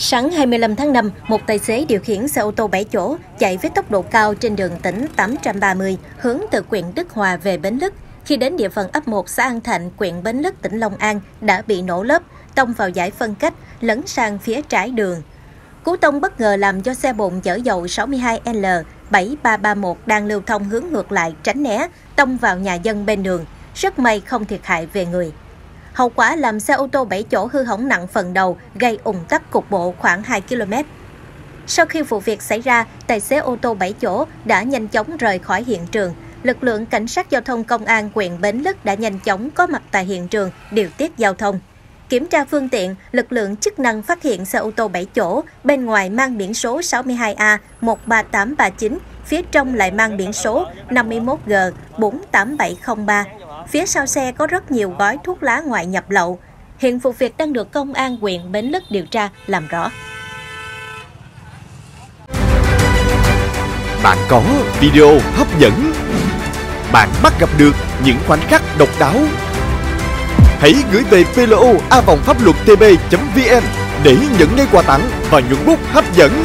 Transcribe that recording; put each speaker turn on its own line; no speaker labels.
Sáng 25 tháng 5, một tài xế điều khiển xe ô tô 7 chỗ chạy với tốc độ cao trên đường tỉnh 830 hướng từ huyện Đức Hòa về Bến Lức. Khi đến địa phận ấp 1 xã An Thạnh, huyện Bến Lức, tỉnh Long An đã bị nổ lớp, tông vào giải phân cách, lấn sang phía trái đường. Cú tông bất ngờ làm cho xe bồn chở dầu 62L 7331 đang lưu thông hướng ngược lại tránh né, tông vào nhà dân bên đường. Rất may không thiệt hại về người. Hậu quả làm xe ô tô 7 chỗ hư hỏng nặng phần đầu, gây ủng tắc cục bộ khoảng 2 km. Sau khi vụ việc xảy ra, tài xế ô tô 7 chỗ đã nhanh chóng rời khỏi hiện trường. Lực lượng cảnh sát giao thông công an huyện Bến Lức đã nhanh chóng có mặt tại hiện trường điều tiết giao thông. Kiểm tra phương tiện, lực lượng chức năng phát hiện xe ô tô 7 chỗ, bên ngoài mang biển số 62A 13839, phía trong lại mang biển số 51G 48703 Phía sau xe có rất nhiều gói thuốc lá ngoại nhập lậu. Hiện vụ việc đang được công an huyện Bến Lức điều tra, làm rõ.
Bạn có video hấp dẫn. Bạn bắt gặp được những khoảnh khắc độc đáo. Hãy gửi về plo a vòng pháp luật tb.vn để nhận ngay quà tặng và những bút hấp dẫn.